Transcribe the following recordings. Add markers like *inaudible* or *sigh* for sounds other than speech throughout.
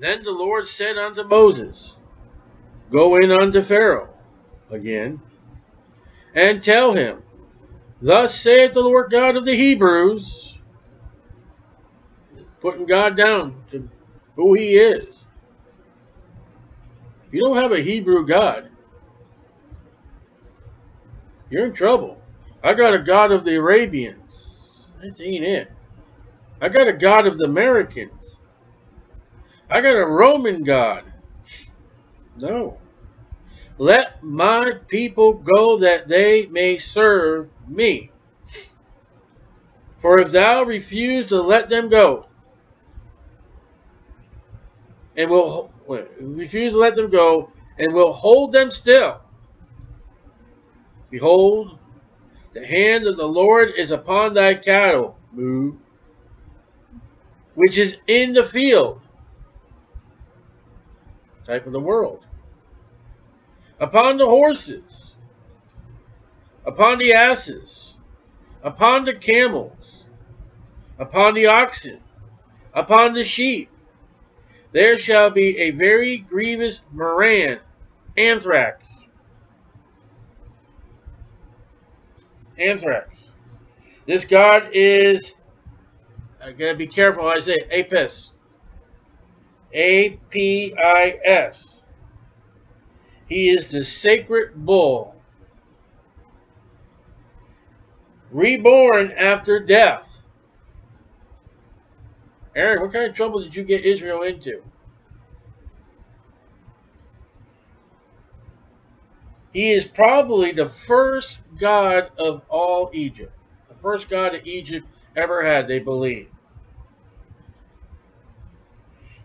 Then the Lord said unto Moses, Go in unto Pharaoh again, and tell him, Thus saith the Lord God of the Hebrews, putting God down to who he is. If you don't have a Hebrew God, you're in trouble. I got a God of the Arabians. That ain't it. I got a God of the Americans. I got a Roman God. No. Let my people go that they may serve me. For if thou refuse to let them go, and will refuse to let them go, and will hold them still, behold, the hand of the Lord is upon thy cattle, moo, which is in the field, type of the world, upon the horses, upon the asses, upon the camels, upon the oxen, upon the sheep. There shall be a very grievous murrain, anthrax. Anthrax. This God is, I gotta be careful I say Apis. A-P-I-S. He is the sacred bull, reborn after death. Aaron, what kind of trouble did you get Israel into? He is probably the first god of all Egypt. The first god that Egypt ever had, they believe.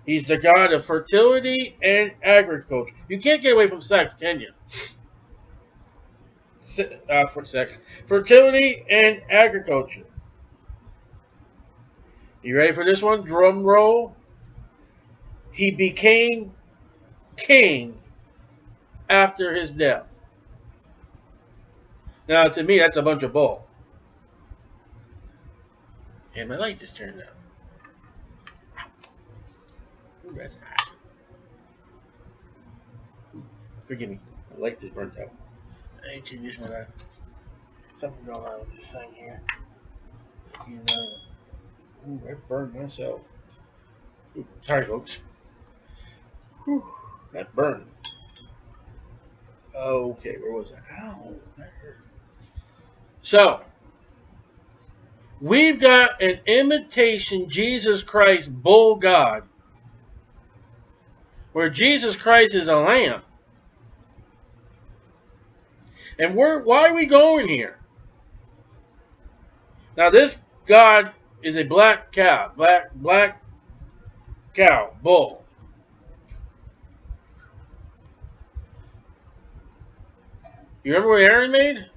He's the god of fertility and agriculture. You can't get away from sex, can you? Uh, for sex, fertility and agriculture. You ready for this one? Drum roll. He became king after his death. Now, to me, that's a bunch of bull. And my light just turned out. Ooh, that's hot. Forgive me. My light just burnt out. I ain't changed my light. Something going on with this thing here. You know. Ooh, I burned myself. Ooh, sorry, folks. Whew, that burned. Okay, where was I? Ow, that hurt. So, we've got an imitation Jesus Christ bull God where Jesus Christ is a lamb. And where, why are we going here? Now this God is a black cow, black black cow, bull. You remember what Aaron made?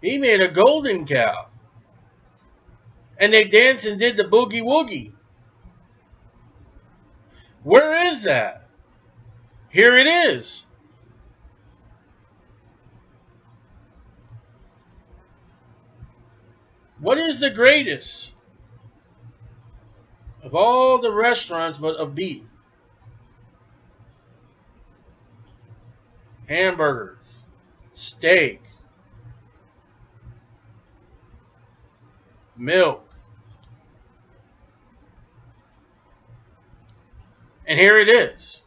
He made a golden cow. And they danced and did the boogie woogie. Where is that? Here it is. What is the greatest of all the restaurants but of beef? Hamburgers, steak, milk, And here it is.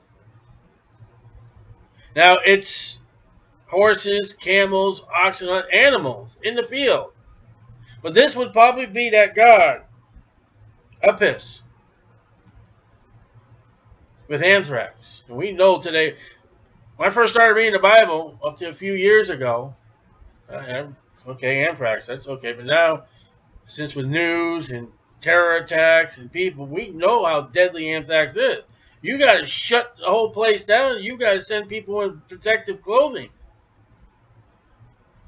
Now it's horses, camels, oxen, animals in the field. But this would probably be that god, Apis, with anthrax. And we know today, when I first started reading the Bible up to a few years ago, okay, anthrax, that's okay. But now, since with news and terror attacks and people, we know how deadly anthrax is. You got to shut the whole place down. You got to send people in protective clothing.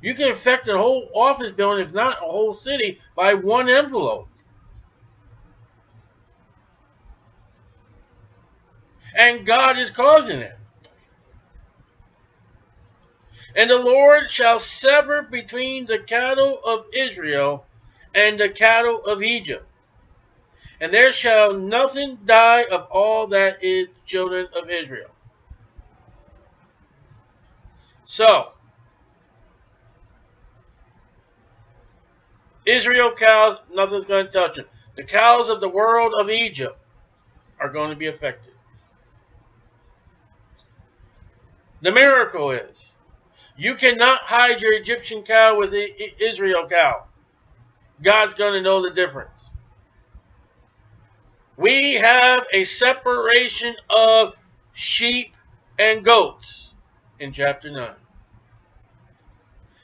You can affect a whole office building, if not a whole city, by one envelope. And God is causing it. And the Lord shall sever between the cattle of Israel and the cattle of Egypt. And there shall nothing die of all that is children of Israel. So, Israel cows, nothing's going to touch them. The cows of the world of Egypt are going to be affected. The miracle is you cannot hide your Egyptian cow with the Israel cow. God's going to know the difference. We have a separation of sheep and goats in chapter 9.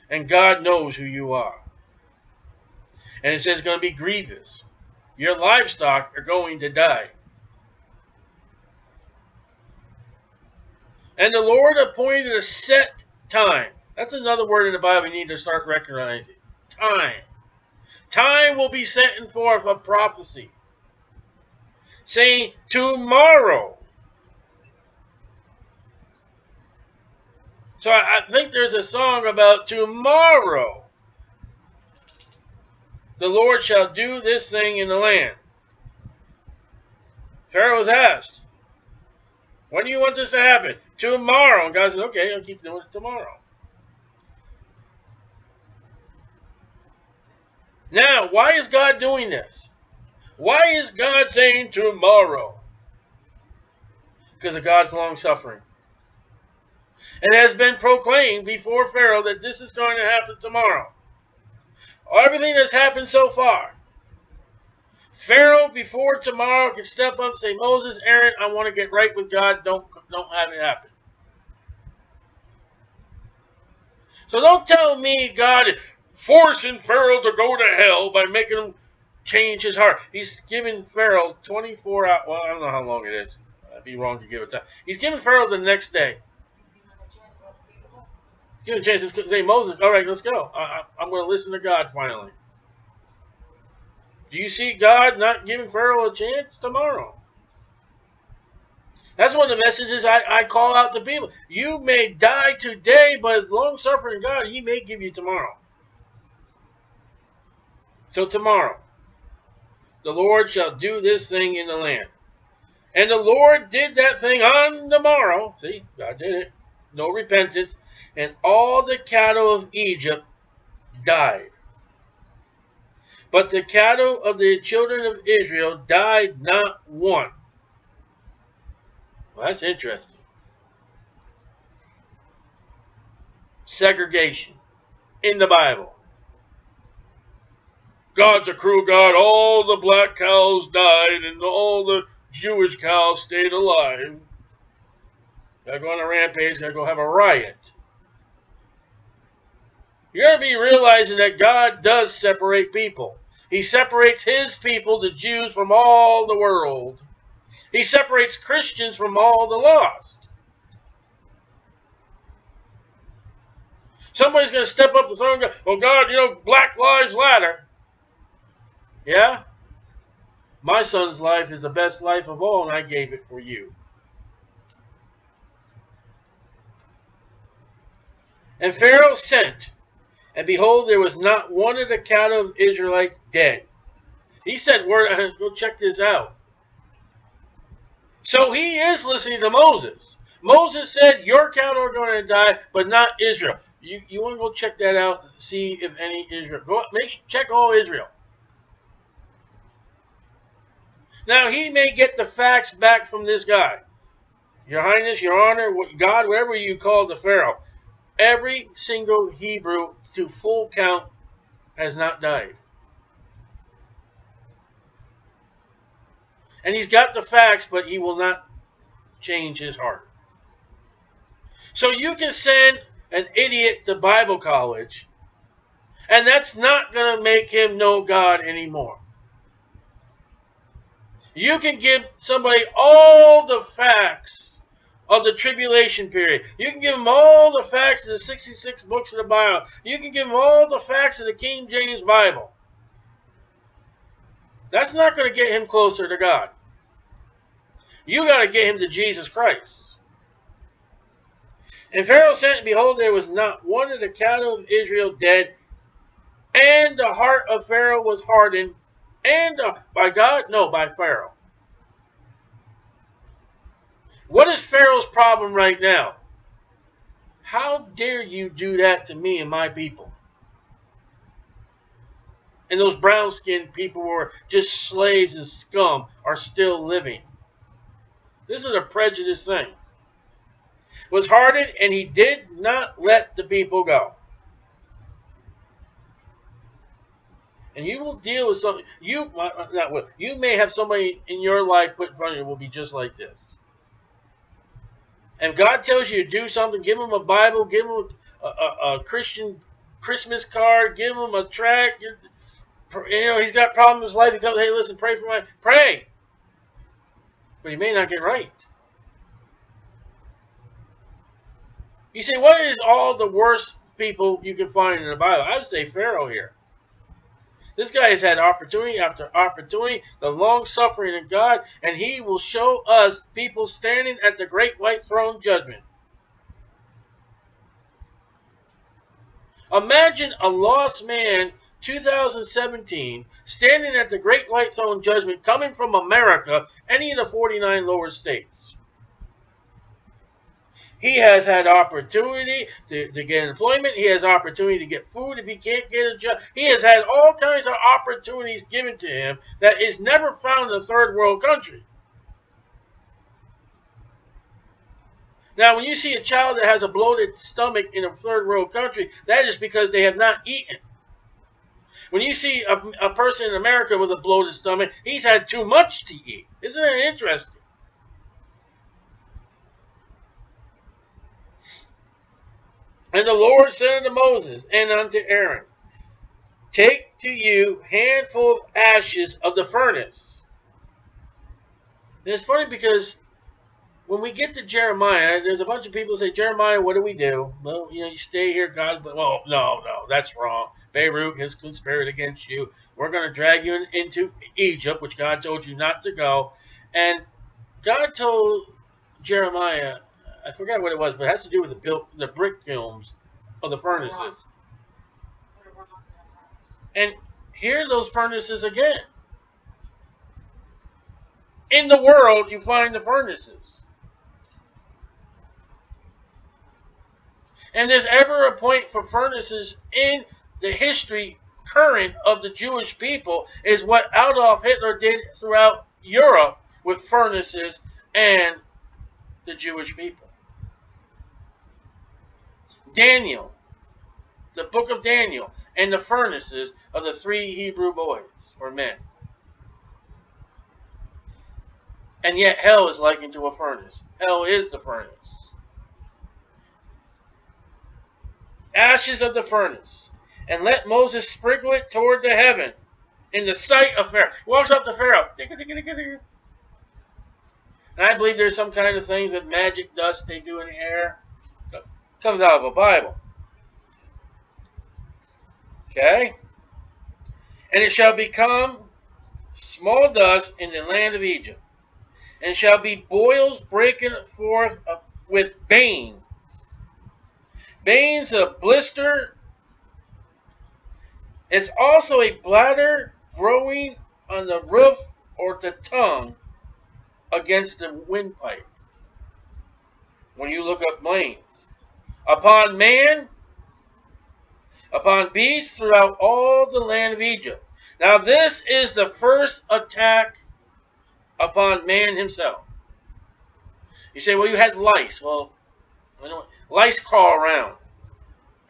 And God knows who you are. And it says it's going to be grievous. Your livestock are going to die. And the Lord appointed a set time. That's another word in the Bible you need to start recognizing. Time. Time will be setting forth a prophecy. Saying, tomorrow. So I, I think there's a song about tomorrow the Lord shall do this thing in the land. Pharaoh was asked, when do you want this to happen? Tomorrow. And God said, okay, I'll keep doing it tomorrow. Now, why is God doing this? Why is God saying tomorrow? Because of God's long suffering. It has been proclaimed before Pharaoh that this is going to happen tomorrow everything that's happened so far. Pharaoh before tomorrow can step up and say, Moses, Aaron, I want to get right with God. Don't, don't have it happen. So don't tell me God is forcing Pharaoh to go to hell by making him change his heart. He's giving Pharaoh 24 hours. Well, I don't know how long it is. Uh, I'd be wrong to give it time. He's giving Pharaoh the next day. Give a chance say, Moses, all right, let's go. I, am going to listen to God finally. Do you see God not giving Pharaoh a chance tomorrow? That's one of the messages I, I call out to people. You may die today, but long suffering God, He may give you tomorrow. So tomorrow, the Lord shall do this thing in the land. And the Lord did that thing on the morrow. See, God did it. No repentance and all the cattle of Egypt died. But the cattle of the children of Israel died not one. Well, that's interesting. Segregation in the Bible. God's the cruel God. All the black cows died and all the Jewish cows stayed alive. Gotta go on a rampage, gotta go have a riot. You're going to be realizing that God does separate people. He separates his people, the Jews, from all the world. He separates Christians from all the lost. Somebody's going to step up and go, oh, well, God, you know, Black Lives Matter. Yeah? My son's life is the best life of all, and I gave it for you. And Pharaoh sent and behold, there was not one of the cattle of Israelites dead. He sent word, *laughs* go check this out. So he is listening to Moses. Moses said, your cattle are going to die, but not Israel. You, you want to go check that out, see if any Israel. Go make check all Israel. Now, he may get the facts back from this guy. Your Highness, Your Honor, God, whatever you call the Pharaoh. Every single Hebrew to full count has not died. And he's got the facts, but he will not change his heart. So you can send an idiot to Bible college, and that's not going to make him know God anymore. You can give somebody all the facts of the tribulation period. You can give them all the facts of the 66 books of the Bible. You can give them all the facts of the King James Bible. That's not going to get him closer to God. You got to get him to Jesus Christ. And Pharaoh and behold, there was not one of the cattle of Israel dead, and the heart of Pharaoh was hardened, and uh, by God? No, by Pharaoh. What is Pharaoh's problem right now? How dare you do that to me and my people? And those brown skinned people who are just slaves and scum are still living. This is a prejudice thing. Was hardened and he did not let the people go. And you will deal with something. You uh, uh, not will. You may have somebody in your life put in front of you will be just like this. And God tells you to do something, give them a Bible, give them a, a, a Christian Christmas card, give them a tract. You know, he's got problems in his life. He comes, hey, listen, pray for my pray but he may not get right. You say, what is all the worst people you can find in the Bible? I would say Pharaoh here. This guy has had opportunity after opportunity, the long suffering of God, and he will show us people standing at the great white throne judgment. Imagine a lost man 2017, standing at the Great White Throne Judgment, coming from America, any of the 49 lower states. He has had opportunity to, to get employment. He has opportunity to get food if he can't get a job. He has had all kinds of opportunities given to him that is never found in a third world country. Now, when you see a child that has a bloated stomach in a third world country, that is because they have not eaten. When you see a, a person in America with a bloated stomach, he's had too much to eat. Isn't that interesting? And the Lord said unto Moses and unto Aaron, Take to you handful of ashes of the furnace. And it's funny because when we get to Jeremiah, there's a bunch of people say, Jeremiah, what do we do? Well, you know, you stay here, God, but, well, no, no, that's wrong. Baruch has conspired against you. We're going to drag you into Egypt, which God told you not to go. And God told Jeremiah, I forget what it was, but it has to do with the, built, the brick kilns of the furnaces. And here those furnaces again. In the world, you find the furnaces. And there's ever a point for furnaces in the history current of the Jewish people is what Adolf Hitler did throughout Europe with furnaces and the Jewish people. Daniel, the book of Daniel, and the furnaces of the three Hebrew boys or men. And yet hell is likened to a furnace. Hell is the furnace. Ashes of the furnace and let Moses sprinkle it toward the heaven in the sight of Pharaoh. Walks up to Pharaoh. And I believe there's some kind of things with magic dust they do in the air. Comes out of a Bible. Okay? And it shall become small dust in the land of Egypt, and shall be boils breaking forth with blain. Blain's a blister it's also a bladder growing on the roof or the tongue against the windpipe. When you look up blains. Upon man, upon beasts throughout all the land of Egypt. Now this is the first attack upon man himself. You say, well, you had lice. Well, lice crawl around.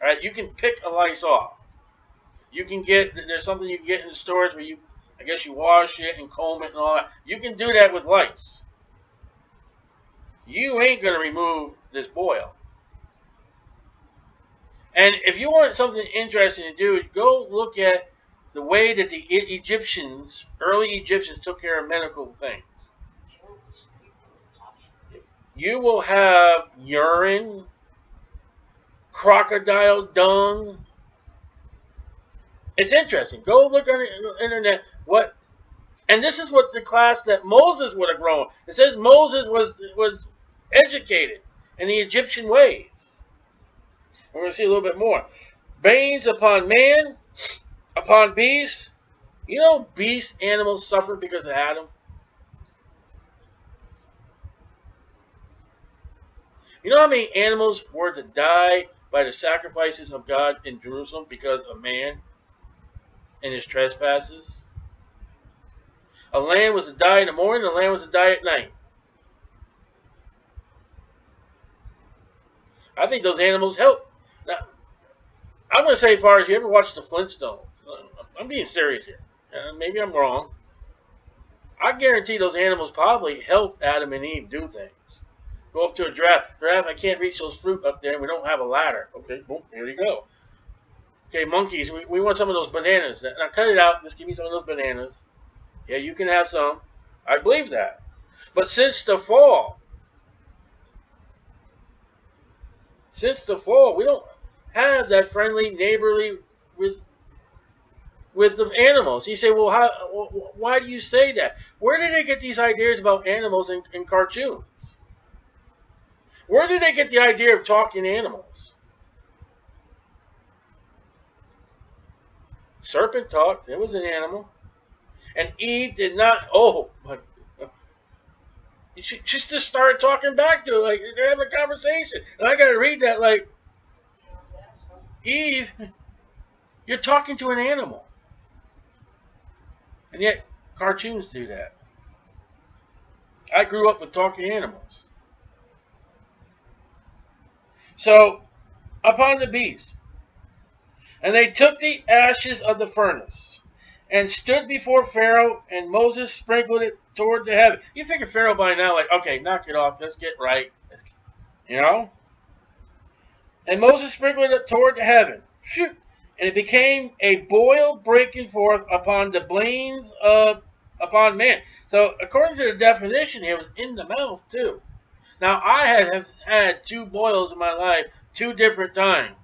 All right, you can pick a lice off. You can get there's something you can get in the stores where you, I guess you wash it and comb it and all that. You can do that with lice. You ain't gonna remove this boil. And if you want something interesting to do, go look at the way that the Egyptians, early Egyptians, took care of medical things. You will have urine, crocodile dung. It's interesting. Go look on the internet what and this is what the class that Moses would have grown. It says Moses was was educated in the Egyptian ways. We're going to see a little bit more. Blains upon man, upon beast. You know beast animals suffer because of Adam? You know how many animals were to die by the sacrifices of God in Jerusalem because of man and his trespasses? A lamb was to die in the morning, a lamb was to die at night. I think those animals help now, I'm going to say, as far as you ever watched the Flintstones, I'm being serious here. Uh, maybe I'm wrong. I guarantee those animals probably helped Adam and Eve do things. Go up to a giraffe. Giraffe, I can't reach those fruit up there. We don't have a ladder. Okay, boom, here you go. Okay, monkeys, we, we want some of those bananas. Now cut it out. Just give me some of those bananas. Yeah, you can have some. I believe that. But since the fall, since the fall, we don't have that friendly, neighborly with with the animals. You say, well, how? Why do you say that? Where did they get these ideas about animals in, in cartoons? Where did they get the idea of talking animals? Serpent talked. It was an animal. And Eve did not. Oh, but she, just started talking back to it. Like they're having a conversation, and I got to read that like Eve, you're talking to an animal. And yet, cartoons do that. I grew up with talking animals. So, upon the beast, and they took the ashes of the furnace, and stood before Pharaoh, and Moses sprinkled it toward the heaven. You figure Pharaoh by now, like, okay, knock it off, let's get right. You know? And Moses sprinkled it toward heaven. Shoot. And it became a boil breaking forth upon the blains of upon man. So according to the definition here, it was in the mouth too. Now I have had two boils in my life two different times.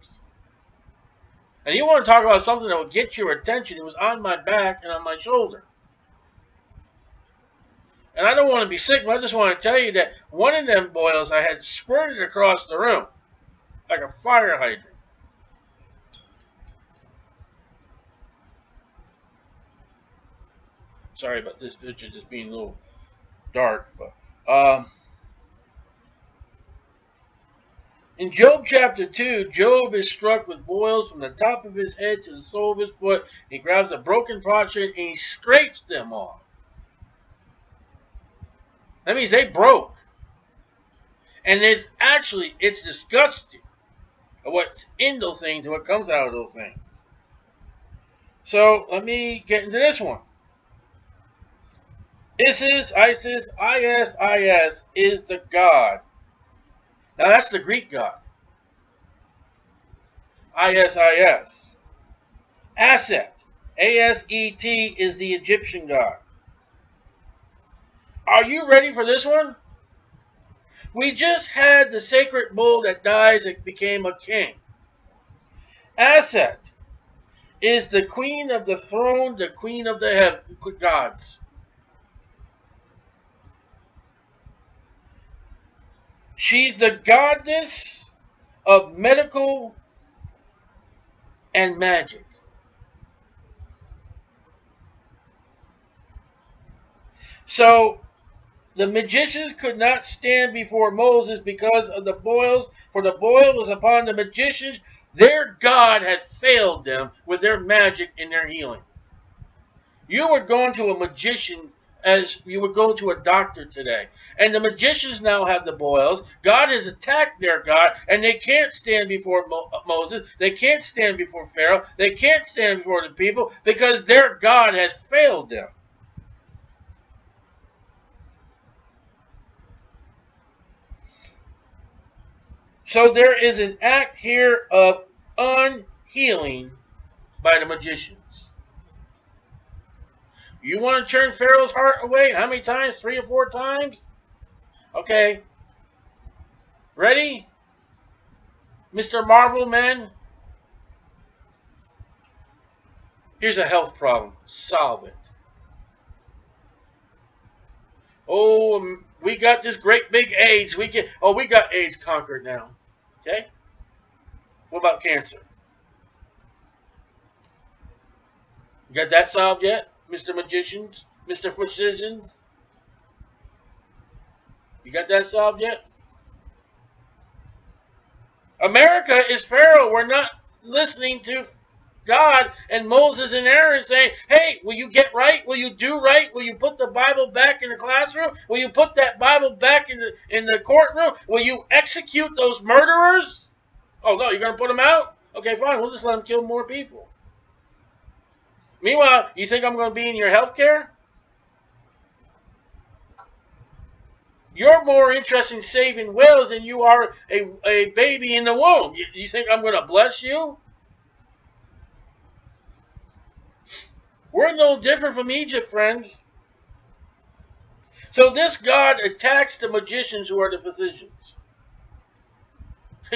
And you want to talk about something that will get your attention. It was on my back and on my shoulder. And I don't want to be sick, but I just want to tell you that one of them boils I had squirted across the room like a fire hydrant. Sorry about this picture just being a little dark, but um, in Job chapter 2, Job is struck with boils from the top of his head to the sole of his foot. He grabs a broken potsherd and he scrapes them off. That means they broke. And it's actually, it's disgusting of what's in those things and what comes out of those things. So let me get into this one. Isis, Isis, IS, is is the God. Now that's the Greek God. ISIS. Aset, A-S-E-T, is the Egyptian God. Are you ready for this one? We just had the sacred bull that died that became a king. Aset is the queen of the throne, the queen of the gods. She's the goddess of medical and magic. So the magicians could not stand before Moses because of the boils, for the boil was upon the magicians. Their God had failed them with their magic and their healing. You were going to a magician as you would go to a doctor today. And the magicians now have the boils. God has attacked their God, and they can't stand before Mo uh, Moses. They can't stand before Pharaoh. They can't stand before the people because their God has failed them. So there is an act here of unhealing by the magicians. You want to turn Pharaoh's heart away? How many times? Three or four times? Okay. Ready? Mr. Marvel Man? Here's a health problem. Solve it. Oh, we got this great big AIDS. We get oh, we got AIDS conquered now. Okay? What about cancer? got that solved yet, Mr. Magicians? Mr. Physicians? You got that solved yet? America is Pharaoh. We're not listening to God and Moses and Aaron saying, hey, will you get right? Will you do right? Will you put the Bible back in the classroom? Will you put that Bible back in the, in the courtroom? Will you execute those murderers? Oh, no, you're going to put them out? Okay, fine. We'll just let them kill more people. Meanwhile, you think I'm going to be in your health care? You're more interested in saving whales than you are a, a baby in the womb. You, you think I'm going to bless you? We're no different from Egypt, friends. So this God attacks the magicians who are the physicians.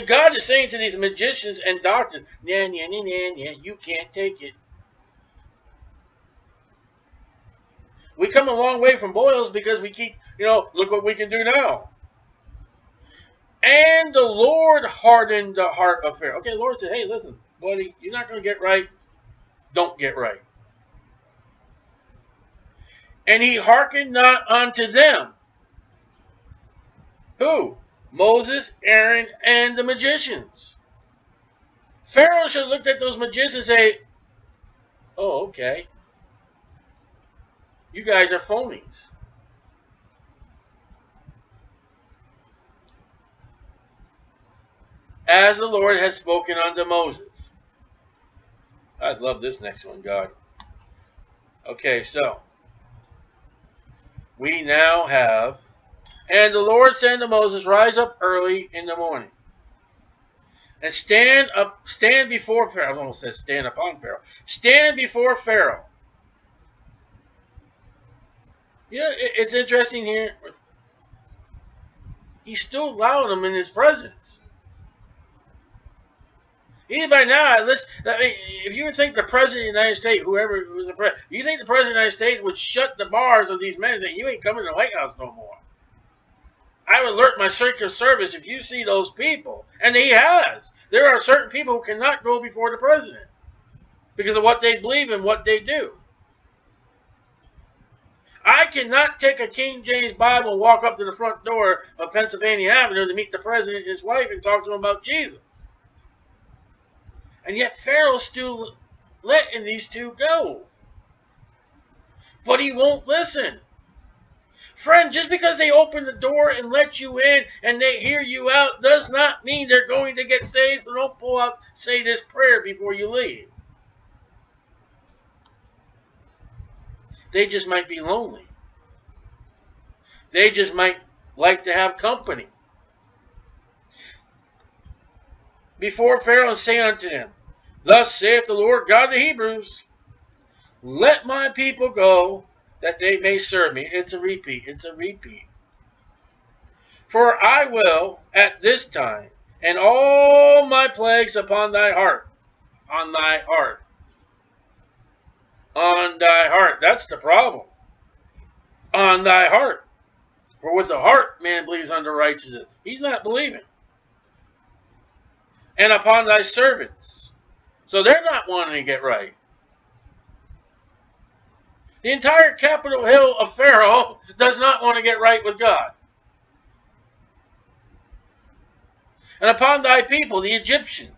God is saying to these magicians and doctors, nah, nah, nah, nah, nah, you can't take it. We come a long way from boils because we keep, you know, look what we can do now. And the Lord hardened the heart of Pharaoh. Okay, Lord said, hey, listen, buddy, you're not going to get right. Don't get right. And he hearkened not unto them. Who? Moses, Aaron, and the magicians. Pharaoh should have looked at those magicians and say, oh, okay. You guys are phonies. As the Lord has spoken unto Moses. I'd love this next one, God. Okay, so we now have, and the Lord said to Moses, Rise up early in the morning, and stand up, stand before Pharaoh. I almost said stand upon Pharaoh. Stand before Pharaoh. Yeah, it's interesting here. He's still allowing them in his presence. Even by now, listen, I mean, if you think the president of the United States, whoever was the president, you think the president of the United States would shut the bars of these men say, you ain't coming to the White House no more. I would alert my Secret Service if you see those people. And he has. There are certain people who cannot go before the president because of what they believe and what they do. I cannot take a King James Bible and walk up to the front door of Pennsylvania Avenue to meet the president and his wife and talk to them about Jesus. And yet Pharaoh's still letting these two go. But he won't listen. Friend, just because they open the door and let you in and they hear you out does not mean they're going to get saved. So don't pull out, say this prayer before you leave. They just might be lonely. They just might like to have company. Before Pharaoh and say unto him, Thus saith the Lord God of the Hebrews, Let my people go, that they may serve me. It's a repeat. It's a repeat. For I will at this time, and all my plagues upon thy heart, on thy heart, on thy heart. That's the problem. On thy heart. For with the heart man believes unto righteousness. He's not believing and upon thy servants. So they're not wanting to get right. The entire Capitol Hill of Pharaoh does not want to get right with God. And upon thy people, the Egyptians,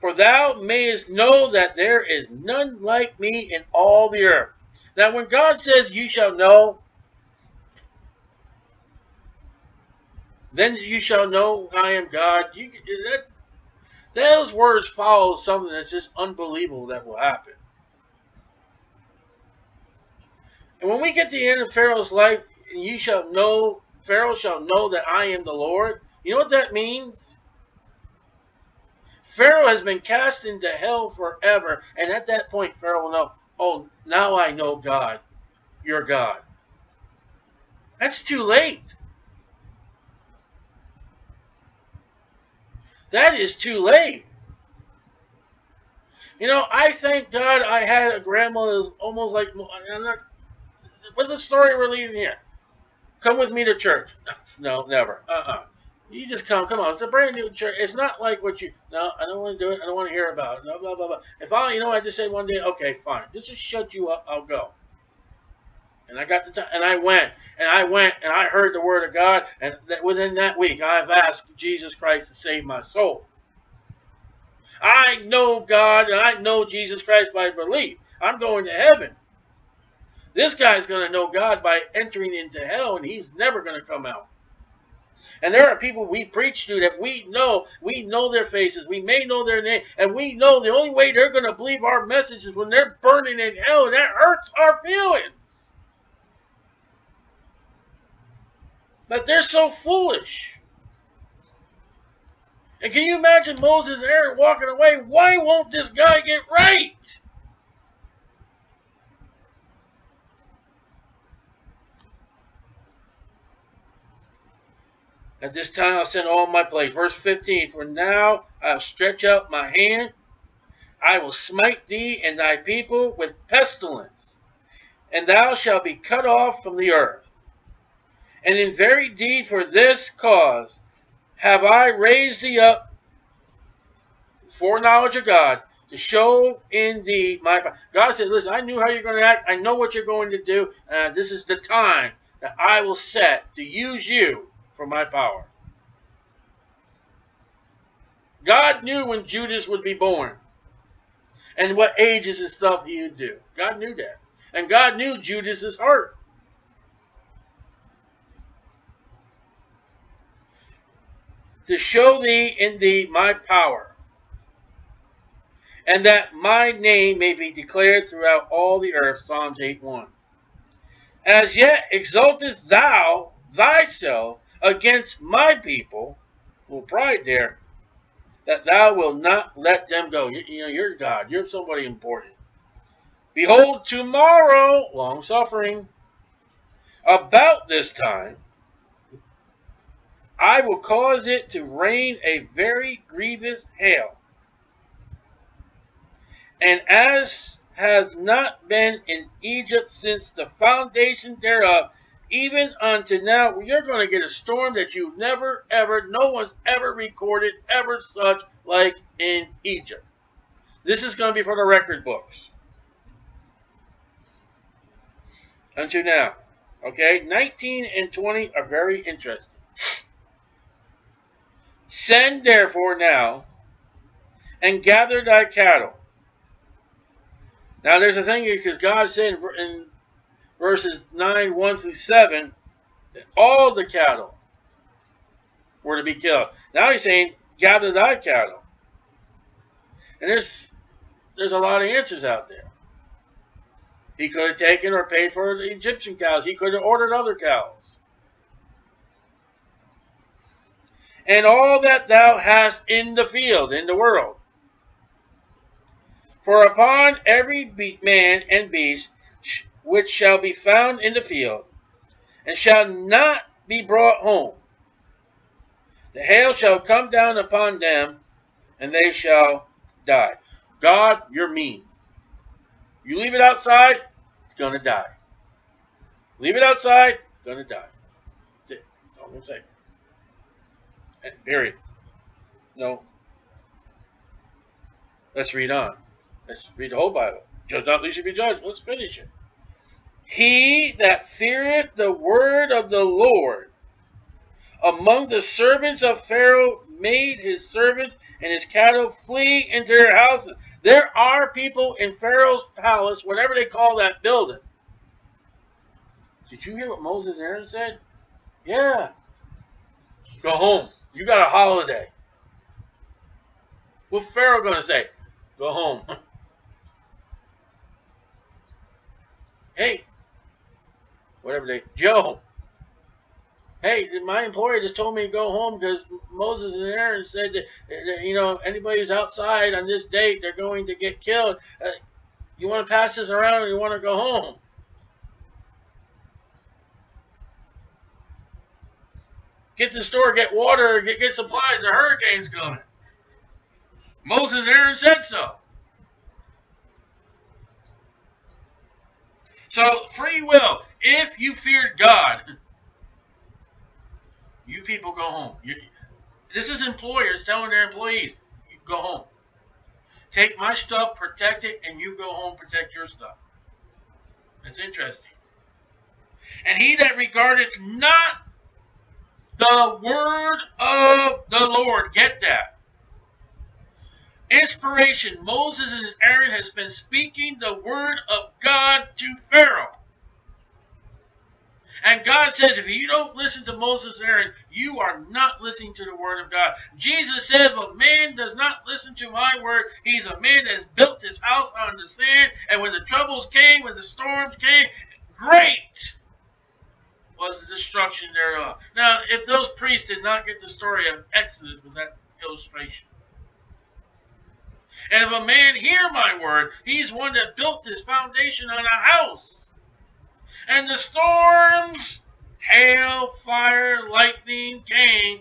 for thou mayest know that there is none like me in all the earth. Now, when God says, You shall know, then you shall know I am God, you, that, those words follow something that's just unbelievable that will happen. And when we get to the end of Pharaoh's life, and you shall know, Pharaoh shall know that I am the Lord, you know what that means? Pharaoh has been cast into hell forever, and at that point, Pharaoh will know, oh, now I know God, your God. That's too late. That is too late. You know, I thank God I had a grandma that was almost like, I'm not, what's the story we're leaving here? Come with me to church. *laughs* No, never. Uh-uh. You just come. Come on. It's a brand new church. It's not like what you. No, I don't want to do it. I don't want to hear about it. No, blah blah blah. If I, you know, I just say one day, okay, fine. Just to shut you up, I'll go. And I got the time, and I went, and I went, and I heard the word of God, and that within that week, I've asked Jesus Christ to save my soul. I know God, and I know Jesus Christ by belief. I'm going to heaven. This guy's going to know God by entering into hell, and he's never going to come out. And there are people we preach to that we know, we know their faces, we may know their name, and we know the only way they're going to believe our message is when they're burning in hell, and that hurts our feelings. But they're so foolish. And can you imagine Moses and Aaron walking away? Why won't this guy get right? At this time I'll send all my plagues. Verse 15, For now I'll stretch out my hand. I will smite thee and thy people with pestilence, and thou shalt be cut off from the earth. And in very deed for this cause have I raised thee up foreknowledge of God to show in thee my God said, listen, I knew how you're going to act. I know what you're going to do. Uh, this is the time that I will set to use you for my power. God knew when Judas would be born and what ages and stuff he would do. God knew that. And God knew Judas's heart. To show thee in thee my power, and that my name may be declared throughout all the earth. Psalms 8.1 As yet exaltest thou thyself against my people, well, pride there, that thou wilt not let them go. You, you know, you're God. You're somebody important. Behold, tomorrow, long suffering, about this time, I will cause it to rain a very grievous hail. And as has not been in Egypt since the foundation thereof, even unto now, you're going to get a storm that you've never, ever, no one's ever recorded, ever such like in Egypt. This is going to be for the record books. Unto now. Okay, 19 and 20 are very interesting. Send therefore now and gather thy cattle. Now there's a thing here because God said in verses 9, 1 through 7, that all the cattle were to be killed. Now he's saying, gather thy cattle. And there's there's a lot of answers out there. He could have taken or paid for the Egyptian cows. He could have ordered other cows. And all that thou hast in the field, in the world. For upon every man and beast which shall be found in the field, and shall not be brought home. The hail shall come down upon them, and they shall die. God, you're mean. You leave it outside, it's going to die. Leave it outside, to die. That's it. That's all I'm going to say. And period. No. Let's read on. Let's read the whole Bible. Judge not, least you be judged. Let's finish it. He that feareth the word of the Lord among the servants of Pharaoh made his servants and his cattle flee into their houses. There are people in Pharaoh's palace, whatever they call that building. Did you hear what Moses and Aaron said? Yeah. Go home. You got a holiday. What Pharaoh gonna say? Go home. *laughs* hey, whatever they, Joe. Hey, my employer just told me to go home because Moses and Aaron said that, that, you know anybody who's outside on this date they're going to get killed. Uh, you want to pass this around or you want to go home? Get to the store, get water, get, get supplies. The hurricane's coming. Moses and Aaron said so. So, free will. If you feared God, *laughs* you people go home. You, this is employers telling their employees, go home. Take my stuff, protect it, and you go home, protect your stuff. That's interesting. And he that regardeth not the word of the Lord, get that. Inspiration. Moses and Aaron has been speaking the word of God to Pharaoh. And God says, if you don't listen to Moses and Aaron, you are not listening to the word of God. Jesus said, if a man does not listen to my word, he's a man that has built his house on the sand. And when the troubles came, when the storms came, great was the destruction thereof. Now, if those priests did not get the story of Exodus with that illustration, and if a man hear my word, he's one that built his foundation on a house. And the storms, hail, fire, lightning came.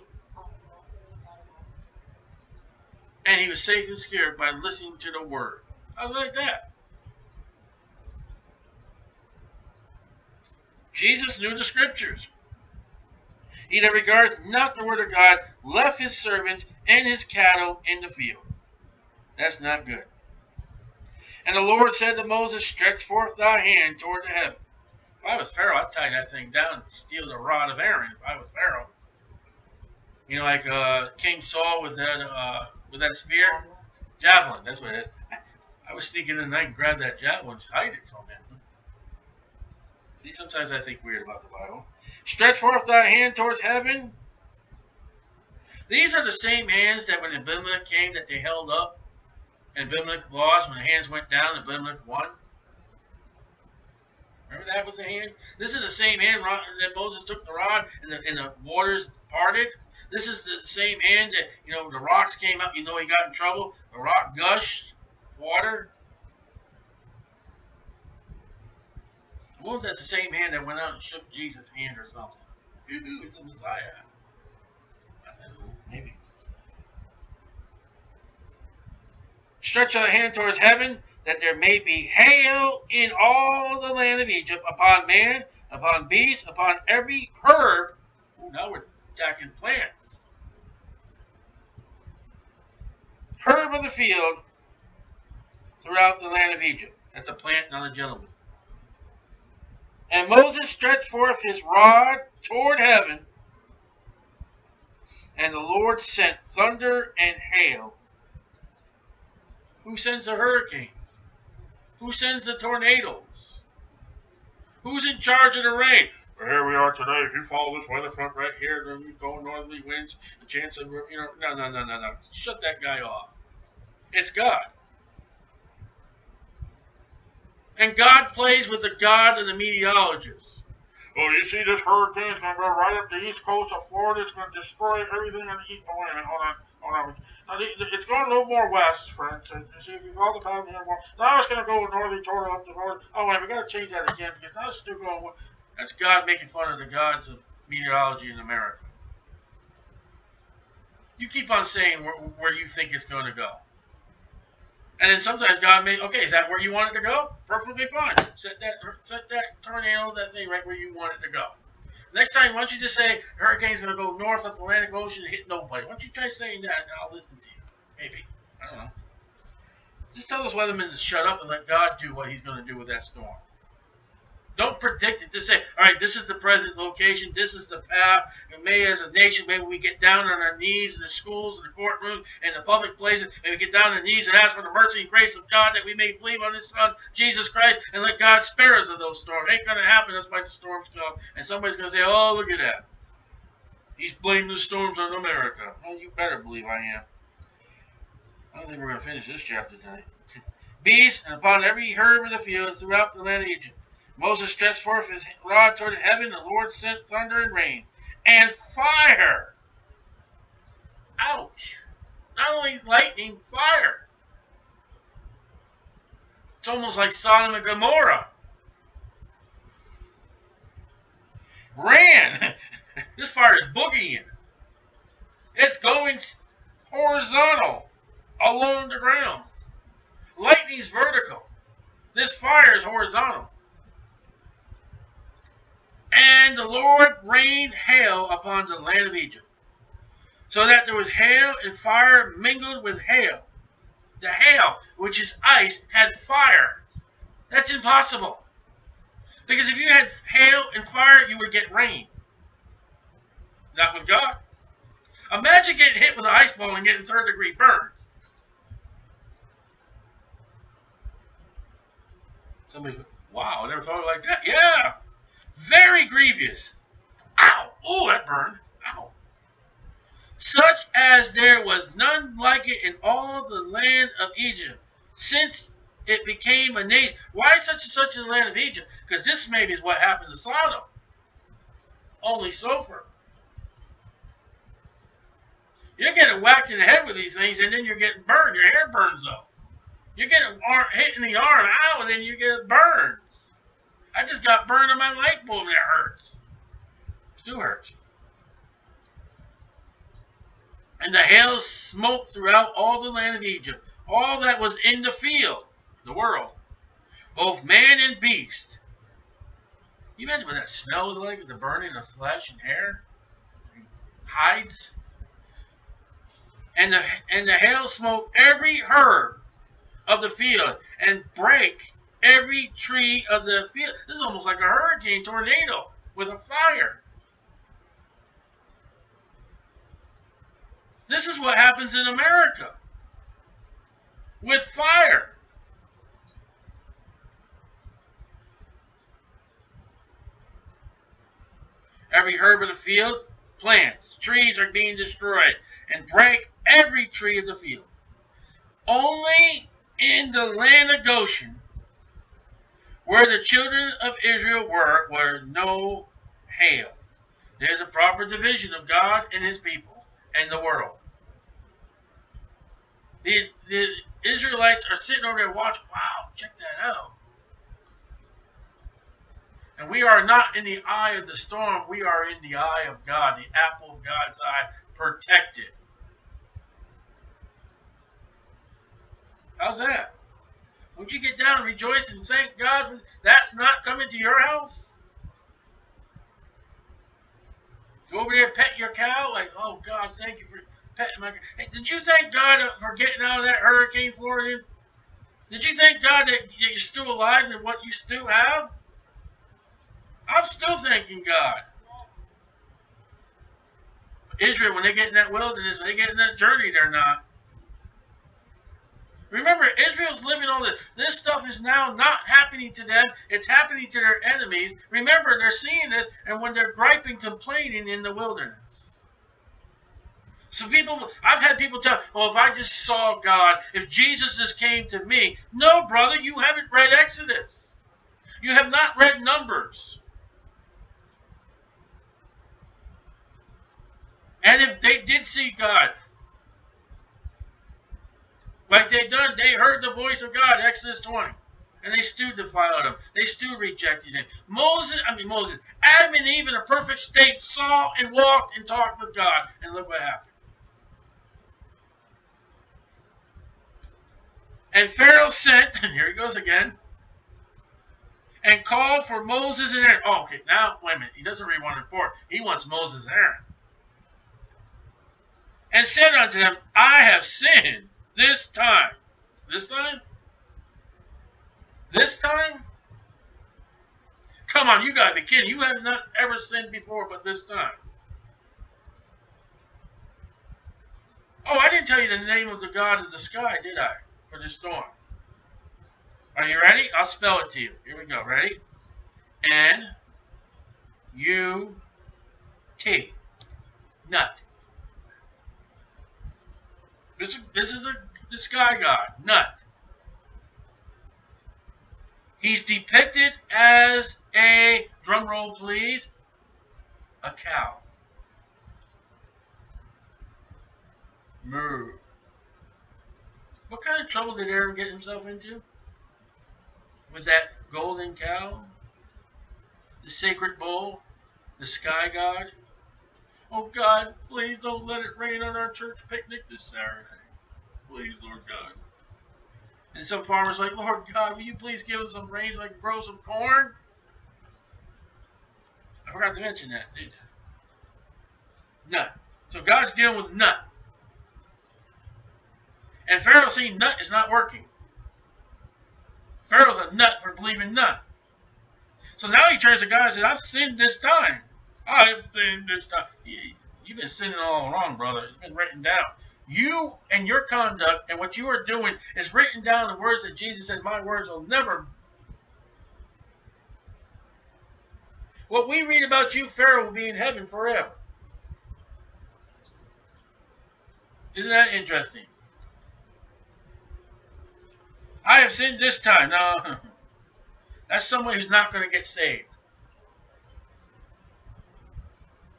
And he was safe and scared by listening to the word. I like that. Jesus knew the scriptures. He that regarded not the word of God left his servants and his cattle in the field. That's not good. And the Lord said to Moses, Stretch forth thy hand toward the heaven. If I was Pharaoh, I'd tie that thing down and steal the rod of Aaron if I was Pharaoh. You know, like uh, King Saul with that uh, with that spear? Javelin, that's what it is. I was sneaking in the night and grab that javelin and hide it from him. Sometimes I think weird about the Bible. Stretch forth thy hand towards heaven. These are the same hands that when Abimelech came that they held up and Abimelech lost, when the hands went down, Abimelech won. Remember that was the hand? This is the same hand that Moses took the rod and the, and the waters parted. This is the same hand that, you know, the rocks came up, you know he got in trouble. The rock gushed water. Wonder if that's the same hand that went out and shook Jesus' hand or something. Ooh, it's the Messiah. Maybe. Stretch thy hand towards heaven, that there may be hail in all the land of Egypt, upon man, upon beast, upon every herb. Ooh, now we're attacking plants. Herb of the field throughout the land of Egypt. That's a plant, not a gentleman. And Moses stretched forth his rod toward heaven, and the Lord sent thunder and hail who sends the hurricanes? Who sends the tornadoes? Who's in charge of the rain? Well, here we are today. If you follow this weather front right here, then we go northerly winds. Chance of, you know, no, no, no, no, no. Shut that guy off. It's God. And God plays with the God of the meteorologists. Well, you see, this hurricane's going to go right up the east coast of Florida. It's going to destroy everything on the east. Oh, wait a minute. Hold on. Hold on. Now, it's going a little more west, for instance. You see, if you've all the time here more. Now it's going to go northerly toward up the north. Oh, wait, we got to change that again because now it's still going. That's God making fun of the gods of meteorology in America. You keep on saying where, where you think it's going to go. And then sometimes God may, okay, is that where you want it to go? Perfectly fine. Set that, set that tornado, that thing right where you want it to go. Next time, why don't you just say hurricane's going to go north of the Atlantic Ocean and hit nobody? Why don't you try saying that and I'll listen to you? Maybe. I don't know. Just tell those weathermen to shut up and let God do what he's going to do with that storm. Don't predict it. Just say, all right, this is the present location. This is the path. And may as a nation, maybe we get down on our knees in the schools and the courtrooms and the public places, and we get down on our knees and ask for the mercy and grace of God that we may believe on His Son, Jesus Christ, and let God spare us of those storms. Ain't going to happen. That's why the storms come. And somebody's going to say, oh, look at that. He's blaming the storms on America. Well, you better believe I am. I don't think we're going to finish this chapter tonight. *laughs* Beasts, and upon every herb of the field throughout the land of Egypt Moses stretched forth his rod toward heaven, and the Lord sent thunder and rain and fire. Ouch. Not only lightning, fire. It's almost like Sodom and Gomorrah. Ran. *laughs* this fire is boogieing. It's going horizontal along the ground. Lightning's vertical. This fire is horizontal. And the Lord rained hail upon the land of Egypt, so that there was hail and fire mingled with hail. The hail, which is ice, had fire. That's impossible. Because if you had hail and fire, you would get rain. Not with God. Imagine getting hit with an ice ball and getting third degree burns. Somebody, wow, I never thought of it like that. Yeah. Very grievous. Ow! Oh, that burned. Ow. Such as there was none like it in all the land of Egypt, since it became a nation. Why such and such in the land of Egypt? Because this maybe is what happened to Sodom. Only sulfur. You're getting whacked in the head with these things, and then you're getting burned. Your hair burns up. You're getting hit in the arm, ow, and then you get burned. I just got burned on my light bulb and it hurts. It still hurts. And the hail smote throughout all the land of Egypt, all that was in the field, the world, both man and beast. You imagine what that smell was like, the burning of flesh and hair, and hides. And the and the hail smote every herb of the field and break every tree of the field. This is almost like a hurricane tornado with a fire. This is what happens in America with fire. Every herb of the field, plants, trees are being destroyed and break every tree of the field. Only in the land of Goshen where the children of Israel were, were no hail. There's a proper division of God and his people and the world. The, the Israelites are sitting over there watching. Wow, check that out. And we are not in the eye of the storm. We are in the eye of God, the apple of God's eye, protected. How's that? Would you get down and rejoice and thank God that's not coming to your house? Go over there and pet your cow, like, oh God, thank you for petting my. Hey, did you thank God for getting out of that hurricane Florida? Did you thank God that you're still alive and what you still have? I'm still thanking God. Israel, when they get in that wilderness, when they get in that journey, they're not. Remember, Israel's living all this. This stuff is now not happening to them. It's happening to their enemies. Remember, they're seeing this, and when they're griping, complaining in the wilderness. So people, I've had people tell, well, if I just saw God, if Jesus just came to me. No, brother, you haven't read Exodus. You have not read Numbers. And if they did see God, like they done, they heard the voice of God, Exodus 20. And they still defiled him. They still rejected him. Moses, I mean Moses, Adam and Eve in a perfect state saw and walked and talked with God. And look what happened. And Pharaoh sent, *laughs* and here he goes again, and called for Moses and Aaron. Oh, okay, now, wait a minute. He doesn't really want to report. He wants Moses and Aaron. And said unto them, I have sinned this time. This time? This time? Come on, you gotta be kidding. You have not ever sinned before but this time. Oh, I didn't tell you the name of the God of the sky, did I? For the storm. Are you ready? I'll spell it to you. Here we go. Ready? N U T. Nut. This, this is a, the sky god. Nut. He's depicted as a, drum roll please, a cow. Moo. What kind of trouble did Aaron get himself into? Was that golden cow? The sacred bull? The sky god? Oh God, please don't let it rain on our church picnic this Saturday. Please, Lord God. And some farmers like, Lord God, will you please give us some rain so I can grow some corn? I forgot to mention that, you? Nut. So God's dealing with nut. And Pharaoh seeing nut is not working. Pharaoh's a nut for believing nut. So now he turns to God and says, I've sinned this time. I've sinned this time. You've been sinning all wrong, brother. It's been written down. You and your conduct and what you are doing is written down in the words that Jesus said, My words will never. What we read about you, Pharaoh, will be in heaven forever. Isn't that interesting? I have sinned this time. No, *laughs* that's someone who's not going to get saved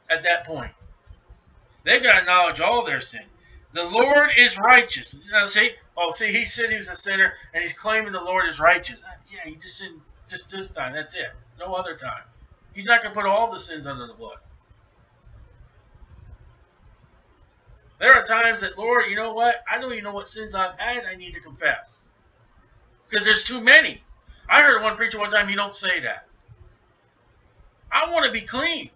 at that point. They've got to acknowledge all their sin. The Lord is righteous. Know, see, oh, see, he said he was a sinner, and he's claiming the Lord is righteous. Uh, yeah, he just sinned just this time. That's it. No other time. He's not going to put all the sins under the blood. There are times that, Lord, you know what? I don't even know what sins I've had I need to confess because there's too many. I heard one preacher one time, you don't say that. I want to be clean.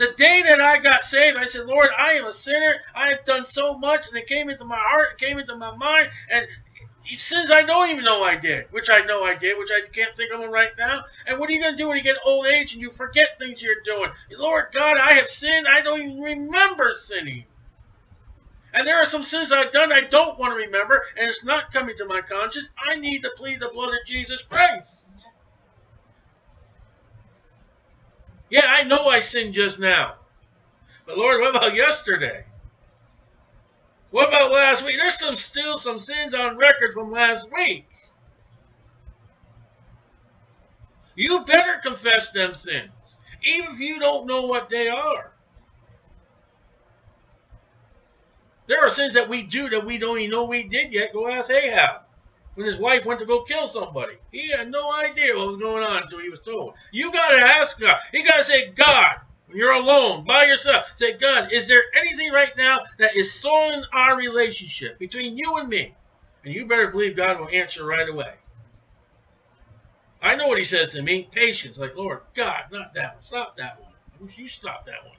The day that I got saved, I said, Lord, I am a sinner. I have done so much, and it came into my heart, it came into my mind, and sins I don't even know I did, which I know I did, which I can't think of them right now. And what are you going to do when you get old age and you forget things you're doing? Lord God, I have sinned. I don't even remember sinning. And there are some sins I've done I don't want to remember, and it's not coming to my conscience. I need to plead the blood of Jesus Christ. Yeah, I know I sinned just now. But Lord, what about yesterday? What about last week? There's some still some sins on record from last week. You better confess them sins, even if you don't know what they are. There are sins that we do that we don't even know we did yet. Go ask Ahab. When his wife went to go kill somebody. He had no idea what was going on until he was told. You got to ask God. You got to say, God, when you're alone, by yourself, say, God, is there anything right now that is soiling our relationship between you and me? And you better believe God will answer right away. I know what he says to me. Patience. Like, Lord, God, not that one. Stop that one. You stop that one.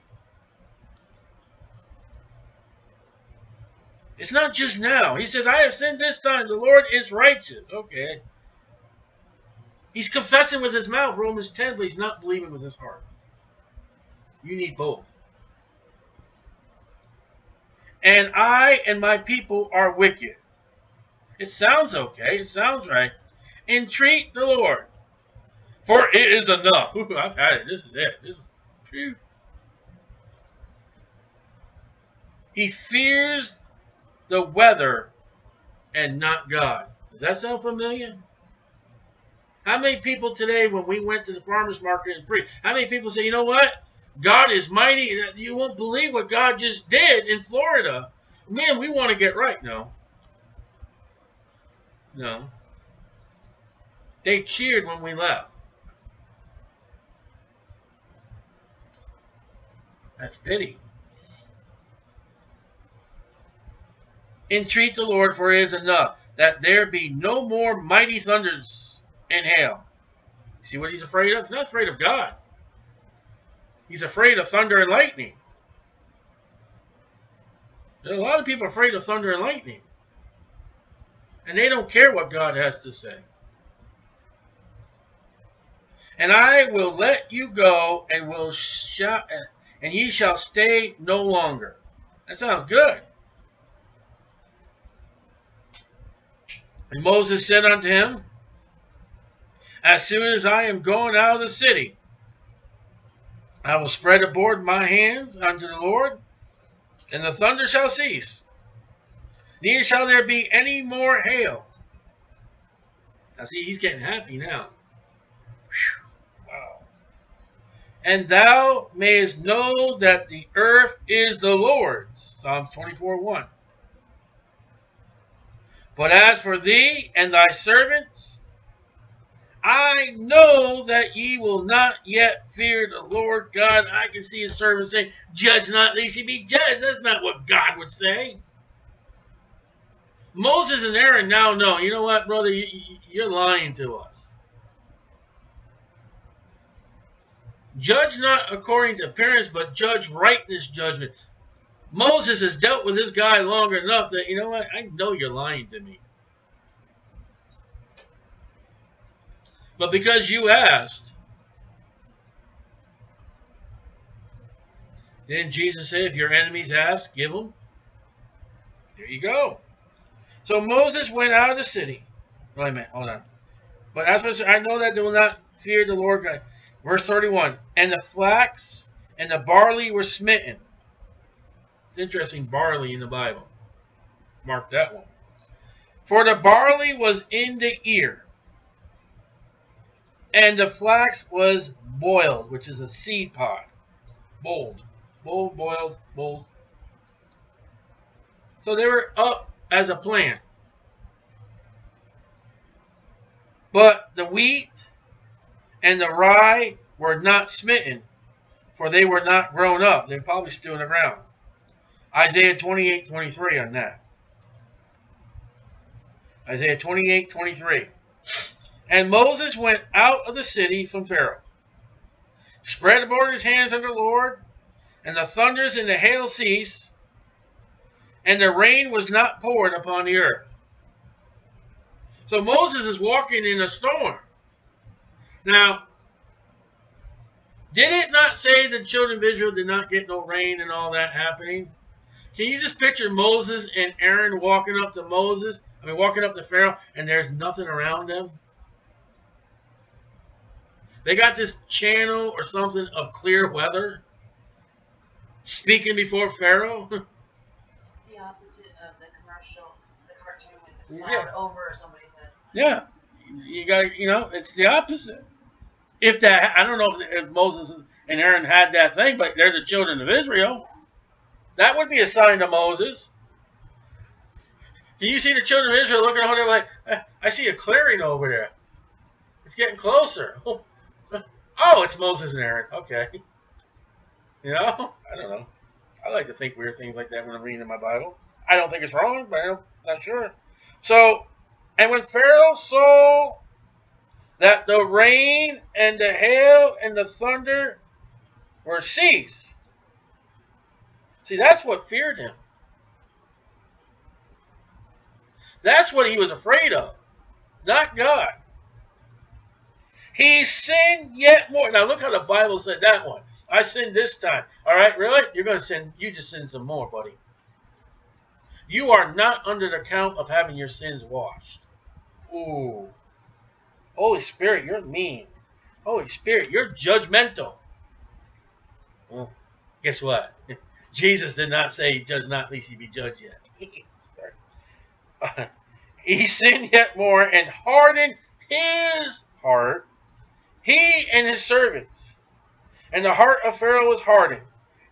It's not just now. He says, I have sinned this time. The Lord is righteous. Okay. He's confessing with his mouth, Romans 10, but he's not believing with his heart. You need both. And I and my people are wicked. It sounds okay. It sounds right. Entreat the Lord. For it is enough. *laughs* Ooh, I've had it. This is it. This is true. He fears the weather and not God. Does that sound familiar? How many people today, when we went to the farmer's market and preached, how many people say, you know what? God is mighty. You won't believe what God just did in Florida. Man, we want to get right. now. No. They cheered when we left. That's pity. Entreat the Lord, for it is enough that there be no more mighty thunders in hail. See what he's afraid of? He's not afraid of God. He's afraid of thunder and lightning. There are a lot of people afraid of thunder and lightning. And they don't care what God has to say. And I will let you go, and will and ye shall stay no longer. That sounds good. And Moses said unto him, As soon as I am going out of the city, I will spread abroad my hands unto the Lord, and the thunder shall cease. Neither shall there be any more hail. Now see, he's getting happy now. Wow. And thou mayest know that the earth is the Lord's. Psalm 24 1. But as for thee and thy servants, I know that ye will not yet fear the Lord God. I can see his servant say, Judge not, lest ye be judged. That's not what God would say. Moses and Aaron now know, you know what, brother, you're lying to us. Judge not according to appearance, but judge rightness judgment. Moses has dealt with this guy long enough that, you know what, I know you're lying to me. But because you asked, didn't Jesus say, if your enemies ask, give them? There you go. So Moses went out of the city. Wait a minute, hold on. But as I know that they will not fear the Lord God. Verse 31. And the flax and the barley were smitten. It's interesting, barley in the Bible. Mark that one. For the barley was in the ear, and the flax was boiled, which is a seed pod. Boiled. Boiled, boiled, boiled. So they were up as a plant. But the wheat and the rye were not smitten, for they were not grown up. They're probably still in the ground. Isaiah 28, 23 on that. Isaiah 28, 23. And Moses went out of the city from Pharaoh, spread abroad his hands unto the Lord, and the thunders and the hail ceased, and the rain was not poured upon the earth. So Moses is walking in a storm. Now, did it not say the children of Israel did not get no rain and all that happening? Can you just picture Moses and Aaron walking up to Moses? I mean, walking up to Pharaoh, and there's nothing around them? They got this channel or something of clear weather speaking before Pharaoh. *laughs* The opposite of the commercial, the cartoon with the cloud yeah. over, somebody said. Yeah, you got you know it's the opposite. If that, I don't know if, if Moses and Aaron had that thing, but they're the children of Israel. That would be a sign to Moses. Can you see the children of Israel looking over there like, I see a clearing over there. It's getting closer. *laughs* Oh, it's Moses and Aaron. Okay. *laughs* You know? I don't know. I like to think weird things like that when I'm reading in my Bible. I don't think it's wrong, but I'm not sure. So, and when Pharaoh saw that the rain and the hail and the thunder were ceased, see, that's what feared him. That's what he was afraid of, not God. He sinned yet more. Now look how the Bible said that one. I sinned this time. All right, really? You're going to sin. You just sin some more, buddy. You are not under the count of having your sins washed. Ooh. Holy Spirit, you're mean. Holy Spirit, you're judgmental. Well, guess what? *laughs* Jesus did not say, judge not, lest he be judged yet. *laughs* he sinned yet more and hardened his heart, he and his servants and the heart of Pharaoh was hardened.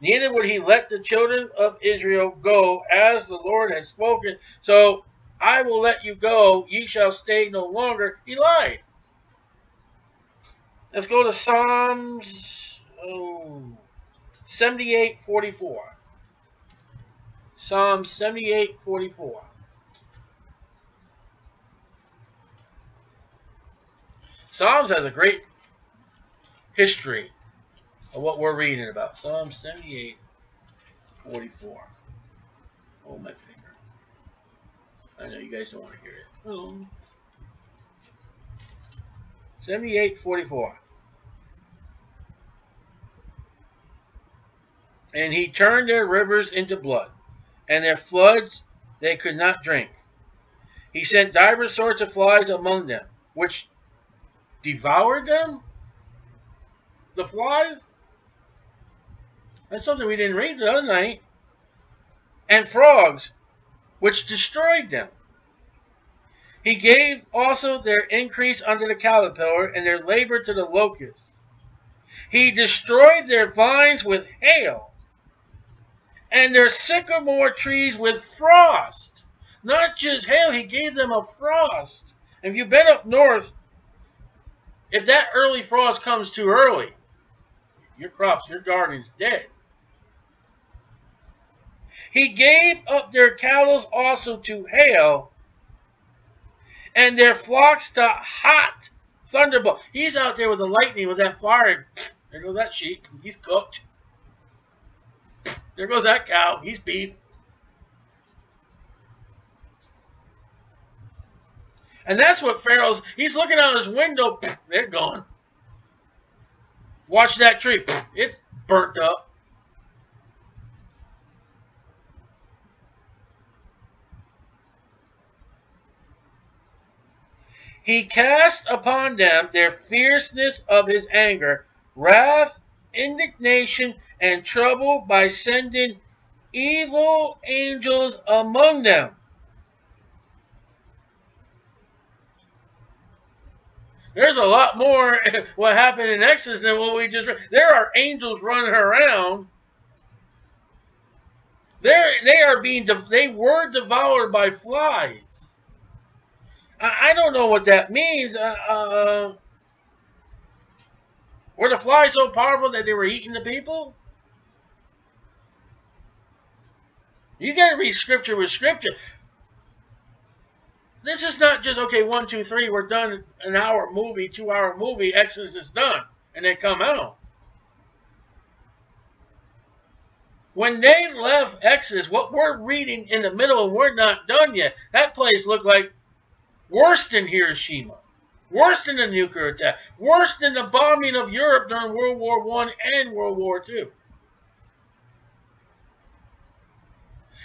Neither would he let the children of Israel go as the Lord had spoken. So I will let you go. Ye shall stay no longer. He lied. Let's go to Psalms oh, 78 44. Psalm 78 44. Psalms has a great history of what we're reading about. Psalm 78, 44. Hold my finger. I know you guys don't want to hear it. Oh. 78, 44. And he turned their rivers into blood, and their floods they could not drink. He sent divers sorts of flies among them, which devoured them? The flies? That's something we didn't read the other night. And frogs, which destroyed them. He gave also their increase unto the caterpillar and their labor to the locust. He destroyed their vines with hail and their sycamore trees with frost. Not just hail, he gave them a frost. If you've been up north, if that early frost comes too early, your crops, your garden's dead. He gave up their cattle also to hail, and their flocks to hot thunderbolt. He's out there with the lightning, with that fire. There goes that sheep. He's cooked. There goes that cow. He's beef. And that's what Pharaoh's, he's looking out his window, *laughs* they're gone. Watch that tree, *laughs* it's burnt up. He cast upon them their fierceness of his anger, wrath, indignation, and trouble by sending evil angels among them. There's a lot more *laughs* what happened in Exodus than what we just read. There are angels running around. They're, they are being they were devoured by flies. I, I don't know what that means. Uh, uh, were the flies so powerful that they were eating the people? You got to read scripture with scripture. This is not just, okay, one, two, three, we're done, an hour movie, two hour movie, Exodus is done, and they come out. When they left Exodus, what we're reading in the middle and we're not done yet, that place looked like worse than Hiroshima, worse than the nuclear attack, worse than the bombing of Europe during World War One and World War Two.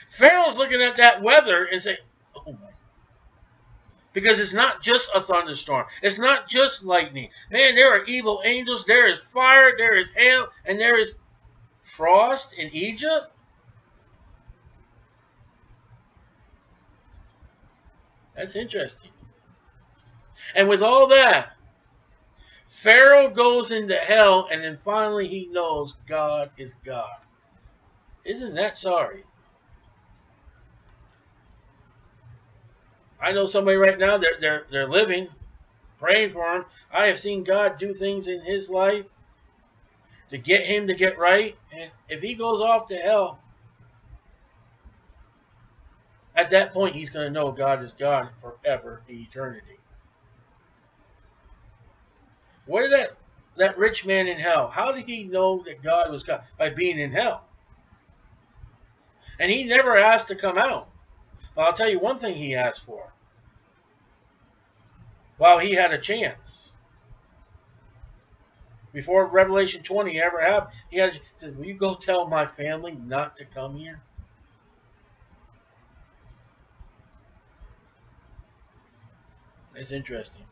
Pharaoh's looking at that weather and saying, oh my because it's not just a thunderstorm. It's not just lightning. Man, there are evil angels. There is fire. There is hail. And there is frost in Egypt. That's interesting. And with all that, Pharaoh goes into hell, and then finally he knows God is God. Isn't that sorry? I know somebody right now, they're, they're, they're living, praying for him. I have seen God do things in his life to get him to get right. And if he goes off to hell, at that point, he's going to know God is God forever, eternity. What did that, that rich man in hell, how did he know that God was God? By being in hell. And he never asked to come out. Well, I'll tell you one thing he asked for while he had a chance. Before Revelation 20 ever happened, he had said, Will you go tell my family not to come here? It's interesting.